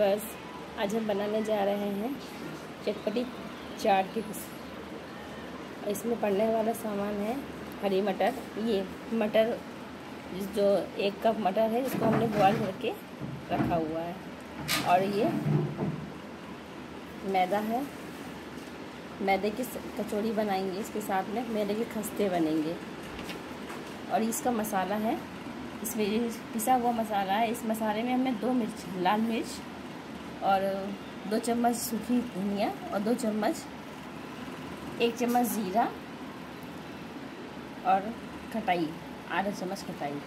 बस, आज हम बनाने जा रहे हैं चटपटी चाट की इसमें पड़ने वाला सामान है हरी मटर। ये मटर, जो एक कप मटर है, इसको हमने बॉयल करके रखा हुआ है। और ये मैदा है। मैदे की कचौड़ी बनाएँगे, इसके साथ में मैदे के खस्ते बनेंगे। और इसका मसाला है, इसमें पिसा हुआ मसाला है। इस मसाले में हमें दो मिर्च, लाल मिर्च और दो चम्मच सूखी धनिया और दो चम्मच, एक चम्मच ज़ीरा और खटाई, आधा चम्मच खटाई।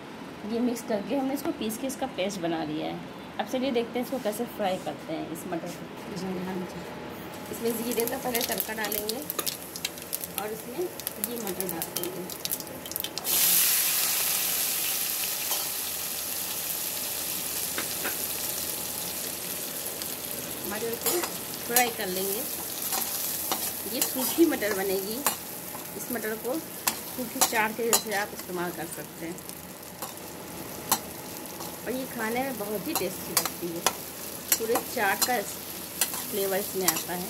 ये मिक्स करके हमने इसको पीस के इसका पेस्ट बना लिया है। अब चलिए देखते हैं इसको कैसे फ्राई करते हैं इस मटर को। इसमें ज़ीरे का पहले तड़का डालेंगे और इसमें ये मटर डाल देंगे। मटर को फ्राई कर लेंगे। ये सूखी मटर बनेगी। इस मटर को सूखी चाट के जैसे आप इस्तेमाल कर सकते हैं। और ये खाने में बहुत ही टेस्टी लगती है। पूरे चाट का फ्लेवर इसमें आता है।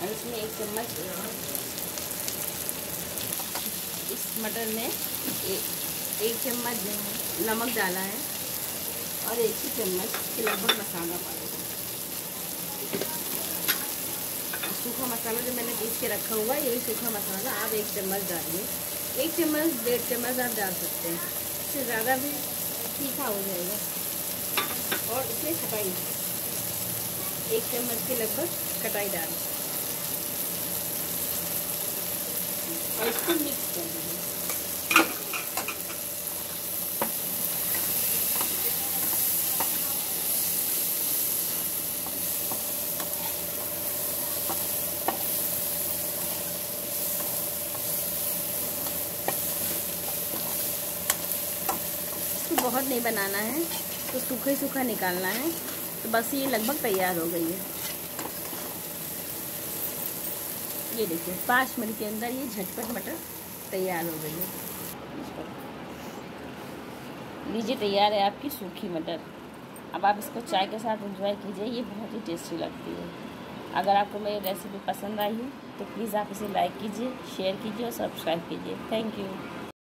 और इसमें एक चम्मच इस मटर में एक, एक चम्मच नमक डाला है। और एक ही चम्मच के लगभग मसाला पालेंगे सूखा मसाला जो मैंने पीस के रखा हुआ है, यही सूखा मसाला आप एक चम्मच डालिए। एक चम्मच, डेढ़ चम्मच आप डाल सकते हैं। इससे ज़्यादा भी तीखा हो जाएगा। और इसमें खटाई एक चम्मच के लगभग कटाई डाल और इसको मिक्स कर देंगे बहुत नहीं बनाना है तो सूखा ही सूखा निकालना है तो बस ये लगभग तैयार हो गई है। ये देखिए, पाँच मिनट के अंदर ये झटपट मटर तैयार हो गई है। लीजिए, तैयार है आपकी सूखी मटर। अब आप इसको चाय के साथ एंजॉय कीजिए, ये बहुत ही टेस्टी लगती है। अगर आपको मेरी रेसिपी पसंद आई है तो प्लीज़ आप इसे लाइक कीजिए शेयर कीजिए और सब्सक्राइब कीजिए। Thank you